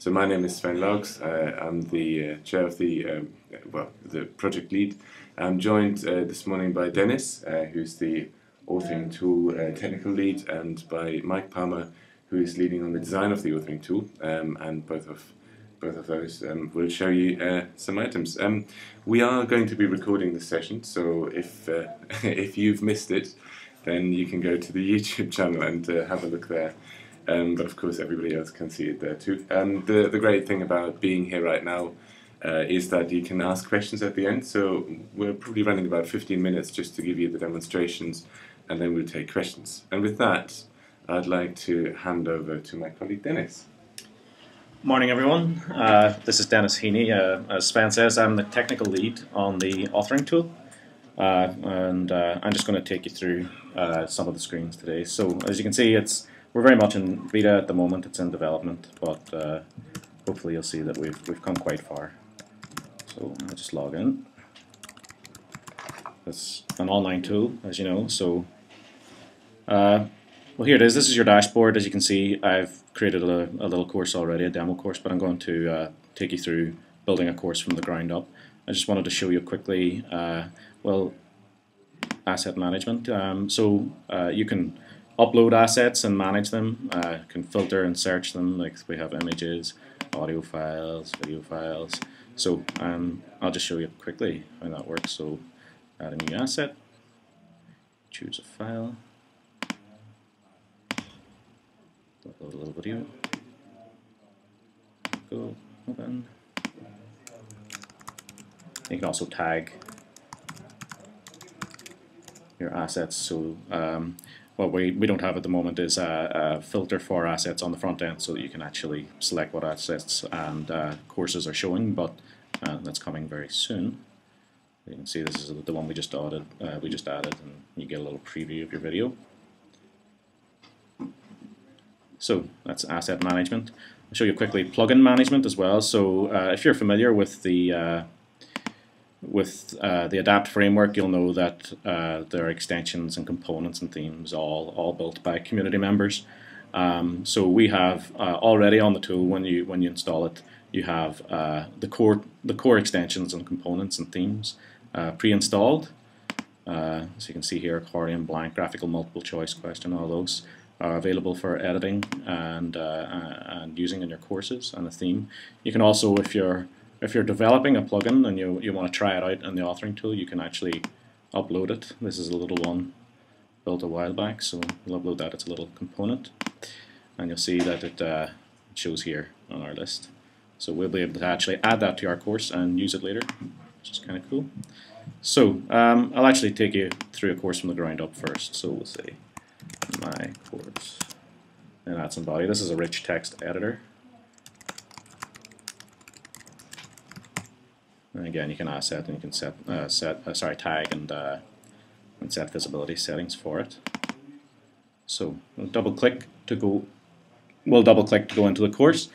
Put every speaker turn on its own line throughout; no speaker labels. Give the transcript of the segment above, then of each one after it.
So my name is Sven Laux. Uh, I'm the uh, chair of the, um, well, the project lead. I'm joined uh, this morning by Dennis, uh, who's the authoring tool uh, technical lead, and by Mike Palmer, who is leading on the design of the authoring tool. Um, and both of both of those um, will show you uh, some items. Um, we are going to be recording this session, so if if you've missed it, then you can go to the YouTube channel and have a look there. Um, but of course, everybody else can see it there too. Um, the, the great thing about being here right now uh, is that you can ask questions at the end. So we're probably running about 15 minutes just to give you the demonstrations, and then we'll take questions. And with that, I'd like to hand over to my colleague Dennis.
Morning, everyone. Uh, this is Dennis Heaney. Uh, as Sven says, I'm the technical lead on the authoring tool. Uh, and uh, I'm just going to take you through uh, some of the screens today. So as you can see, it's we're very much in beta at the moment. It's in development, but uh, hopefully you'll see that we've we've come quite far. So I'll just log in. It's an online tool, as you know. So, uh, well, here it is. This is your dashboard. As you can see, I've created a, a little course already, a demo course, but I'm going to uh, take you through building a course from the ground up. I just wanted to show you quickly, uh, well, asset management. Um, so uh, you can upload assets and manage them. Uh, can filter and search them, like we have images, audio files, video files. So um, I'll just show you quickly how that works. So add a new asset, choose a file, upload a little video, go open. You can also tag your assets. So um, what we, we don't have at the moment is a, a, filter for assets on the front end so that you can actually select what assets and uh, courses are showing, but uh, that's coming very soon. You can see this is the one we just added, uh, we just added, and you get a little preview of your video. So that's asset management. I'll show you quickly plugin management as well. So uh, if you're familiar with the uh, with uh, the adapt framework you'll know that uh, there are extensions and components and themes all all built by community members. Um, so we have uh, already on the tool when you when you install it you have uh, the core the core extensions and components and themes uh, pre-installed. Uh, so you can see here accordion blank graphical multiple choice question all those are available for editing and and using in your courses and a theme. You can also if you're if you're developing a plugin and you, you want to try it out in the authoring tool, you can actually upload it. This is a little one built a while back, so we'll upload that. It's a little component. And you'll see that it uh, shows here on our list. So we'll be able to actually add that to our course and use it later, which is kind of cool. So um, I'll actually take you through a course from the ground up first. So we'll say my course and add some body. This is a rich text editor. And again, you can asset and you can set uh, set uh, sorry tag and uh, and set visibility settings for it. So we'll double click to go. We'll double click to go into the course.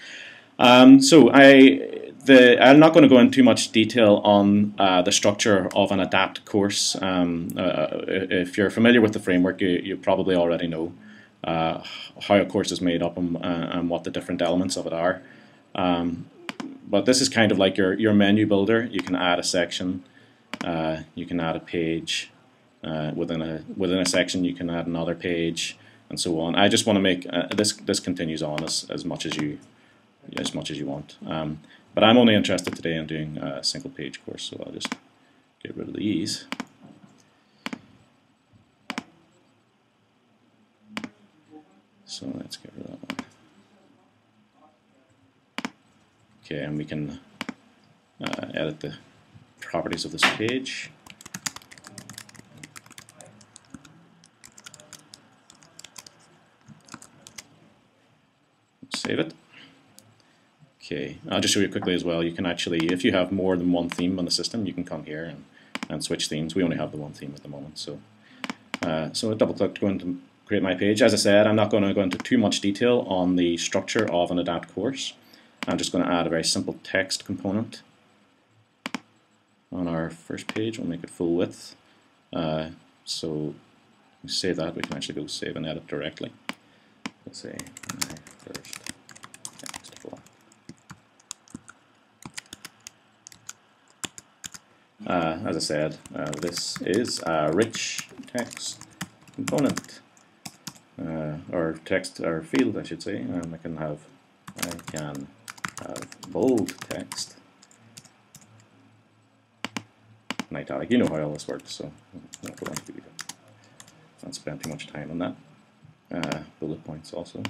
Um, so I the I'm not going to go into too much detail on uh, the structure of an adapt course. Um, uh, if you're familiar with the framework, you, you probably already know uh, how a course is made up and, and, what the different elements of it are. Um, but this is kind of like your, your menu builder. You can add a section, uh, you can add a page, uh, within a within a section you can add another page, and so on. I just want to make uh, this this continues on as, as much as you as much as you want. Um, but I'm only interested today in doing a single page course, so I'll just get rid of these. So let's get rid of that one. Okay, and we can uh, edit the properties of this page. Save it. Okay, I'll just show you quickly as well. You can actually, if you have more than one theme on the system, you can come here and, and switch themes. We only have the one theme at the moment, so uh, so I double click to go into create my page. As I said, I'm not going to go into too much detail on the structure of an ADAPT course. I'm just going to add a very simple text component on our first page. We'll make it full width. Uh, so we save that. We can actually go save and edit directly. Let's say my first text. Uh, as I said, uh, this is a rich text component, uh, or text or field, I should say. and I can have I can have bold text and italic. You know how all this works, so I don't want to not spend too much time on that. Uh, bullet points also.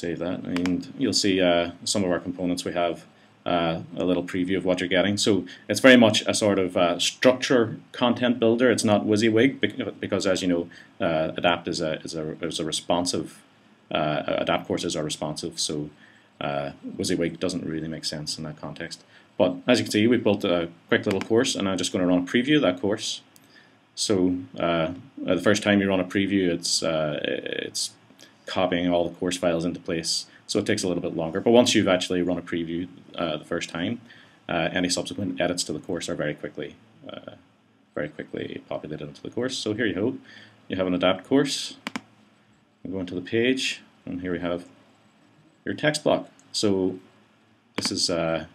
save that and you'll see uh, some of our components we have uh, a little preview of what you're getting. So it's very much a sort of uh, structure content builder. It's not WYSIWYG because, as you know, uh, Adapt is a is a is a responsive. Uh, Adapt courses are responsive, so uh, WYSIWYG doesn't really make sense in that context. But as you can see, we built a quick little course, and I'm just going to run a preview of that course. So uh, the first time you run a preview, it's it's copying all the course files into place. So it takes a little bit longer. But once you've actually run a preview uh, the first time, uh, any subsequent edits to the course are very quickly, uh, very quickly populated into the course. So here you go. You have an adapt course. We go into the page, and here we have your text block. So this is a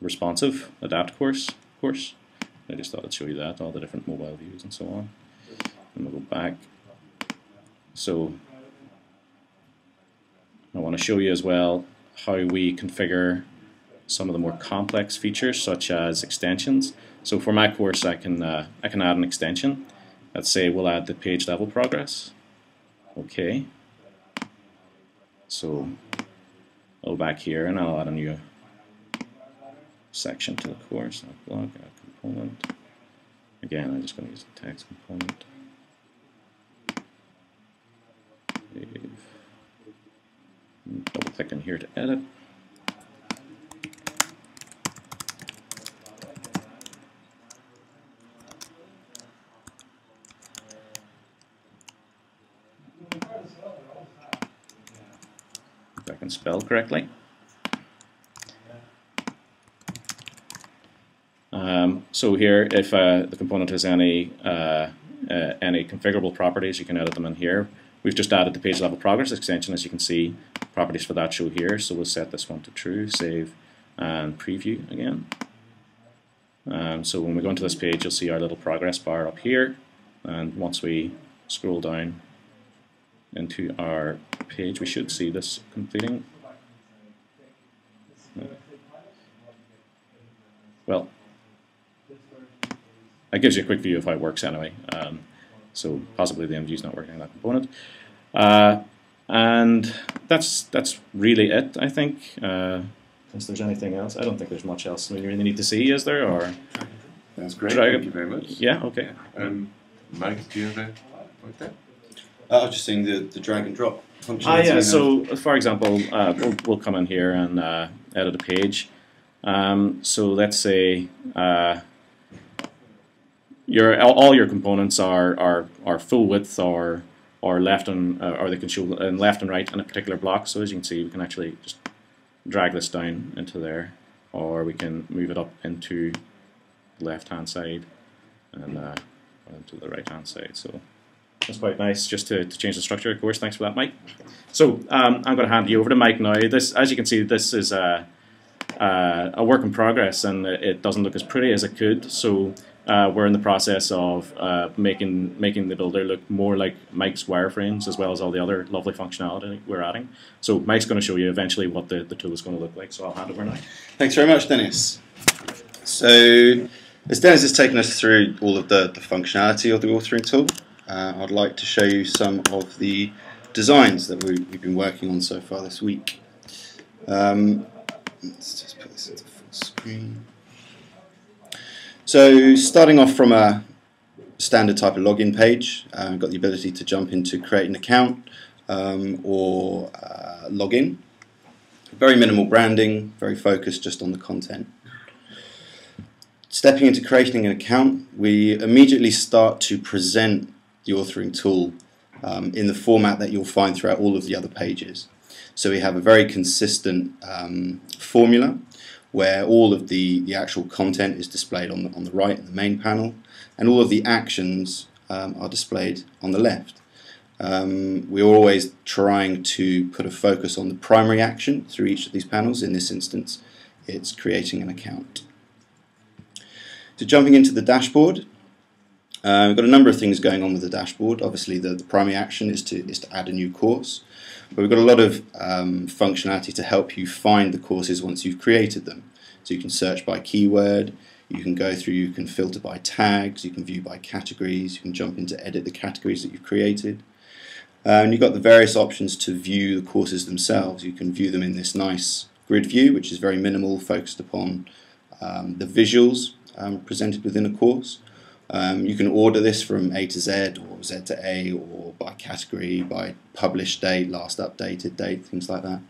responsive adapt course. course. I just thought I'd show you that, all the different mobile views and so on. And we'll go back. So I want to show you as well how we configure some of the more complex features such as extensions. So for my course I can, uh, I can add an extension. Let's say we'll add the page level progress. Okay. So I'll go back here and I'll add a new section to the course. I'll block, a component. Again, I'm just going to use the text component. Save double click in here to edit. If I can spell correctly. Um, so here, if uh, the component has any uh, uh, any configurable properties, you can edit them in here. We've just added the page level progress extension, as you can see, properties for that show here. So we'll set this one to true, save, and preview again. Um, so when we go into this page, you'll see our little progress bar up here. And once we scroll down into our page, we should see this completing. Well, that gives you a quick view of how it works anyway. Um, so possibly the is not working on that component. Uh, and that's that's really it, I think. Uh, unless there's anything else, I don't think there's much else we really need to see, is there? Or
that's great. Thank you very much.
Yeah. Okay.
Um, Mike, do you have a like that?
Uh, I was just saying the, the drag and drop function.
Ah, yeah. So, for example, uh, we'll, we'll come in here and uh, edit a page. Um, so let's say uh, your all your components are are, are full width or or left and uh, or they can show in left and right in a particular block. So as you can see, we can actually just drag this down into there, or we can move it up into the left hand side and uh, into the right hand side. So that's quite nice just to, to change the structure. Of course, thanks for that, Mike. So um, I'm going to hand you over to Mike now. This, as you can see, this is a, a, a work in progress, and it doesn't look as pretty as it could. So uh, we're in the process of uh, making making the builder look more like Mike's wireframes as well as all the other lovely functionality we're adding. So Mike's going to show you eventually what the, the tool is going to look like. So I'll hand over now.
Thanks very much, Dennis. So as Dennis has taken us through all of the, the functionality of the authoring tool, uh, I'd like to show you some of the designs that we, have been working on so far this week. Um, let's just put this into full screen. So starting off from a standard type of login page, uh, got the ability to jump into create an account um, or uh, login. Very minimal branding, very focused just on the content. Stepping into creating an account, we immediately start to present the authoring tool um, in the format that you'll find throughout all of the other pages. So we have a very consistent um, formula where all of the, the actual content is displayed on the, on the right in the main panel, and all of the actions um, are displayed on the left. Um, we're always trying to put a focus on the primary action through each of these panels. In this instance, it's creating an account. So jumping into the dashboard, uh, we've got a number of things going on with the dashboard. Obviously, the, the primary action is to is to add a new course, but we've got a lot of um, functionality to help you find the courses once you've created them. So you can search by keyword, you can go through, you can filter by tags, you can view by categories, you can jump in to edit the categories that you've created. Uh, and you've got the various options to view the courses themselves. You can view them in this nice grid view, which is very minimal, focused upon um, the visuals um, presented within a course. Um, you can order this from A to Z or Z to A or by category, by published date, last updated date, things like that.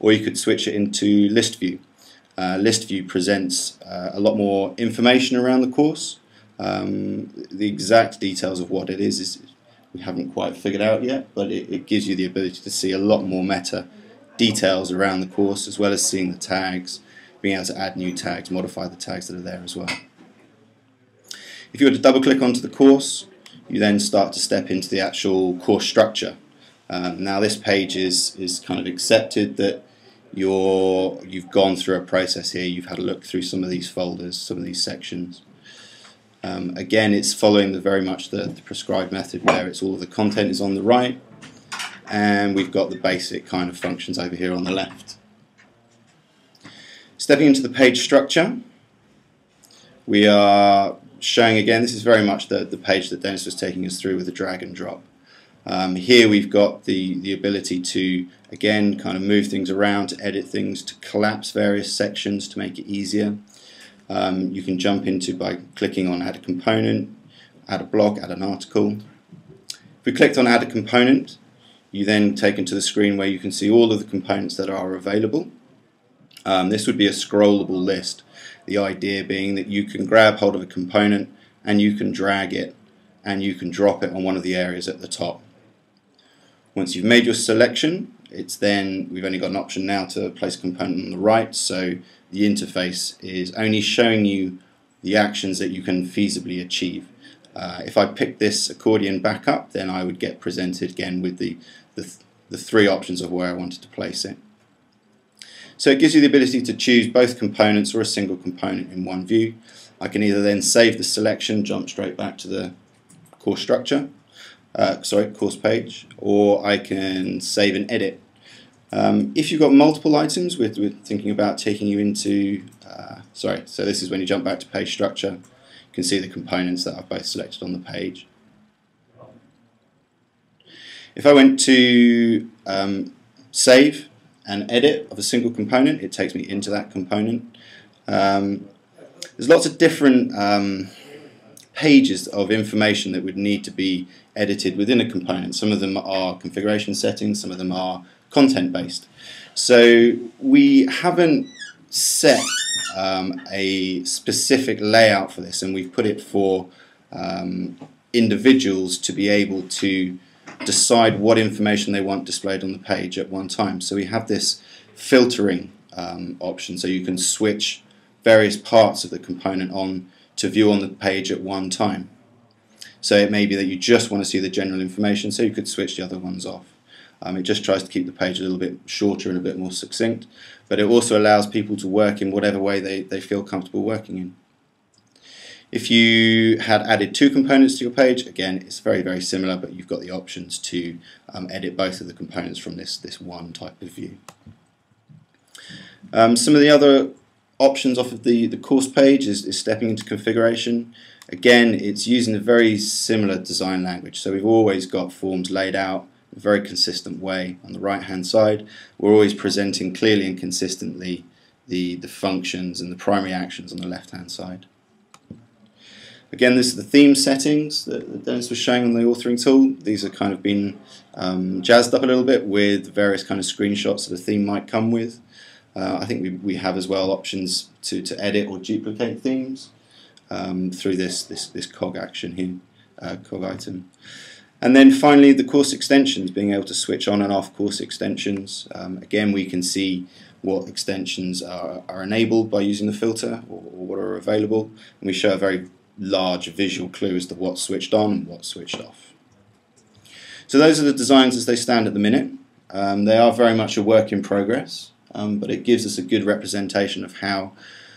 Or you could switch it into list view. Uh, list view presents uh, a lot more information around the course. Um, the exact details of what it is, is we haven't quite figured out yet, but it, it gives you the ability to see a lot more meta details around the course as well as seeing the tags, being able to add new tags, modify the tags that are there as well. If you were to double click onto the course, you then start to step into the actual course structure. Um, now this page is, is kind of accepted that you're, you've gone through a process here, you've had a look through some of these folders, some of these sections. Um, again, it's following the very much the, the, prescribed method where it's all of the content is on the right and we've got the basic kind of functions over here on the left. Stepping into the page structure, we are showing again, this is very much the, the page that Dennis was taking us through with the drag and drop. Um, here we've got the, the ability to, again, kind of move things around, to edit things, to collapse various sections to make it easier. Um, you can jump into by clicking on add a component, add a block, add an article. If we clicked on add a component, you then taken to the screen where you can see all of the components that are available. Um, this would be a scrollable list the idea being that you can grab hold of a component and you can drag it and you can drop it on one of the areas at the top. Once you've made your selection, it's then, we've only got an option now to place a component on the right, so the interface is only showing you the actions that you can feasibly achieve. Uh, if I pick this accordion back up, then I would get presented again with the, the, th the three options of where I wanted to place it. So it gives you the ability to choose both components or a single component in one view. I can either then save the selection, jump straight back to the course structure, uh, sorry, course page, or I can save and edit. Um, if you've got multiple items, we're, we're thinking about taking you into, uh, sorry, so this is when you jump back to page structure. You can see the components that I've both selected on the page. If I went to um, save, an edit of a single component, it takes me into that component. Um, there's lots of different um, pages of information that would need to be edited within a component. Some of them are configuration settings, some of them are content based. So we haven't set um, a specific layout for this and we've put it for um, individuals to be able to decide what information they want displayed on the page at one time. So we have this filtering um, option so you can switch various parts of the component on to view on the page at one time. So it may be that you just want to see the general information so you could switch the other ones off. Um, it just tries to keep the page a little bit shorter and a bit more succinct but it also allows people to work in whatever way they, they feel comfortable working in. If you had added two components to your page, again, it's very, very similar, but you've got the options to um, edit both of the components from this, this one type of view. Um, some of the other options off of the, the course page is, is stepping into configuration. Again, it's using a very similar design language. So we've always got forms laid out in a very consistent way on the right hand side. We're always presenting clearly and consistently the, the functions and the primary actions on the left hand side. Again, this is the theme settings that Dennis was showing on the authoring tool. These have kind of been um, jazzed up a little bit with various kind of screenshots that a theme might come with. Uh, I think we, we have as well options to, to edit or duplicate themes um, through this, this, this cog action here, uh, cog item. And then finally the course extensions, being able to switch on and off course extensions. Um, again, we can see what extensions are, are enabled by using the filter or, or what are available. And we show a very large visual clue as to what's switched on and what's switched off. So those are the designs as they stand at the minute. Um, they are very much a work in progress, um, but it gives us a good representation of how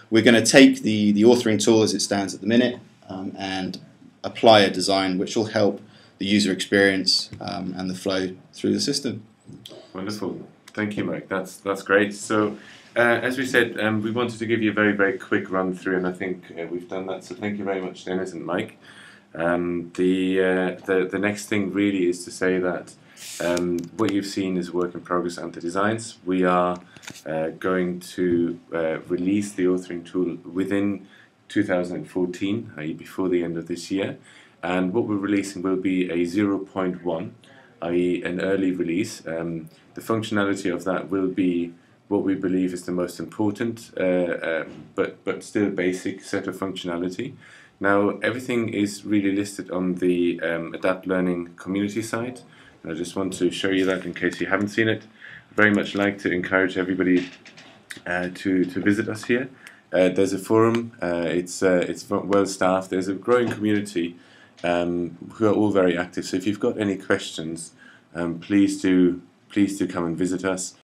we're going to take the, the authoring tool as it stands at the minute um, and apply a design which will help the user experience um, and the flow through the system.
Wonderful. Thank you, Mike. That's that's great. So, uh, as we said, um, we wanted to give you a very very quick run through, and I think uh, we've done that. So, thank you very much, Dennis and Mike. Um, the uh, the the next thing really is to say that um, what you've seen is work in progress the designs. We are uh, going to uh, release the authoring tool within 2014, i.e., before the end of this year. And what we're releasing will be a 0.1, i.e., an early release. Um, the functionality of that will be what we believe is the most important, uh, um, but but still basic set of functionality. Now everything is really listed on the um, Adapt Learning community site. And I just want to show you that in case you haven't seen it. Very much like to encourage everybody uh, to to visit us here. Uh, there's a forum. Uh, it's uh, it's well staffed. There's a growing community um, who are all very active. So if you've got any questions, um, please do please do come and visit us.